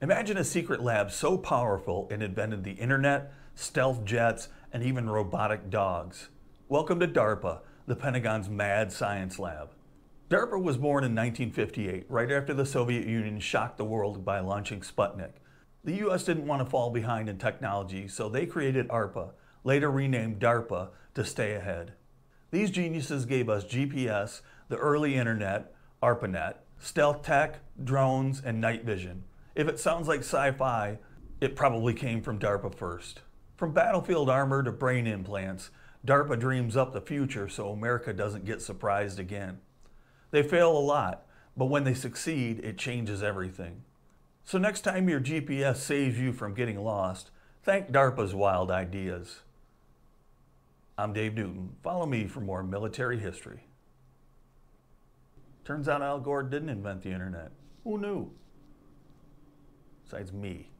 Imagine a secret lab so powerful it invented the internet, stealth jets, and even robotic dogs. Welcome to DARPA, the Pentagon's mad science lab. DARPA was born in 1958, right after the Soviet Union shocked the world by launching Sputnik. The US didn't want to fall behind in technology, so they created ARPA, later renamed DARPA, to stay ahead. These geniuses gave us GPS, the early internet, ARPANET, stealth tech, drones, and night vision. If it sounds like sci-fi, it probably came from DARPA first. From battlefield armor to brain implants, DARPA dreams up the future so America doesn't get surprised again. They fail a lot, but when they succeed, it changes everything. So next time your GPS saves you from getting lost, thank DARPA's wild ideas. I'm Dave Newton. Follow me for more military history. Turns out Al Gore didn't invent the internet. Who knew? Besides me.